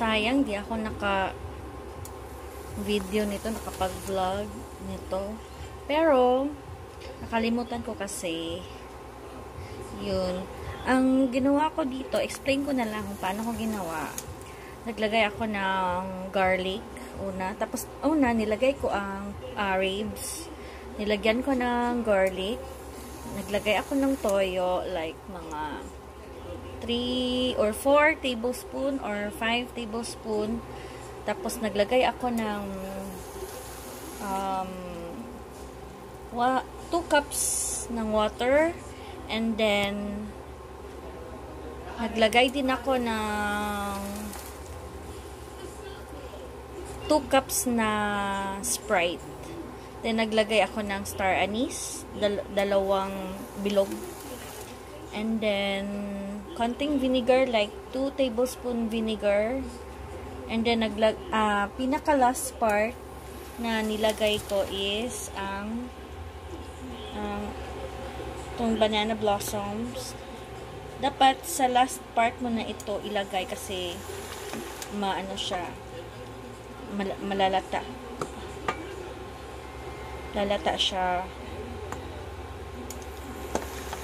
sayang di ako naka video nito, nakapag-vlog nito. Pero, nakalimutan ko kasi yun. Ang ginawa ko dito, explain ko na lang kung paano ko ginawa. Naglagay ako ng garlic una. Tapos, una, nilagay ko ang uh, ribs. Nilagyan ko ng garlic. Naglagay ako ng toyo, like mga 3 or 4 tablespoon or 5 tablespoon. Tapos, naglagay ako ng um, 2 cups ng water. And then, naglagay din ako ng 2 cups na Sprite. Then, naglagay ako ng star anise, dal dalawang bilog. And then, konting vinegar, like 2 tablespoon vinegar. And then, naglag uh, pinaka last part na nilagay ko is ang uh, itong banana blossoms. Dapat sa last part mo na ito ilagay kasi maano siya mal malalata lalata siya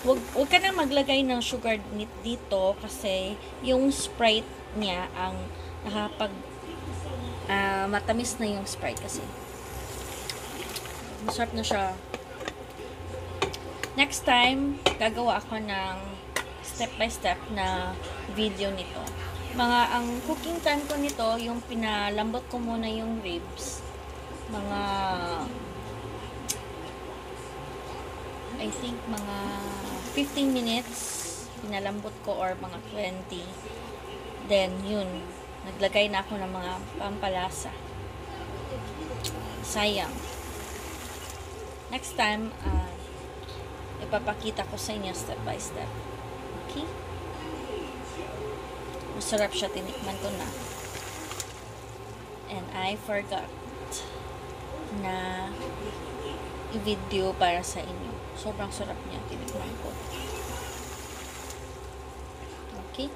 wag, wag ka na maglagay ng sugar dito kasi yung Sprite niya ang nakapag uh, matamis na yung Sprite kasi. Masarap na siya. Next time gagawa ako ng step by step na video nito. Mga ang cooking time ko nito yung pinalambot ko muna yung ribs. Mga I think mga 15 minutes pinalambot ko or mga 20 then yun naglagay na ako ng mga pampalasa. Sayang. Next time uh, ipapakita ko sa inyo step by step. Okay? Masarap siya tinikman ko na. And I forgot na i-video para sa inyo. Sobrang sarap niya. Tinikman ko. Okay.